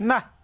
На!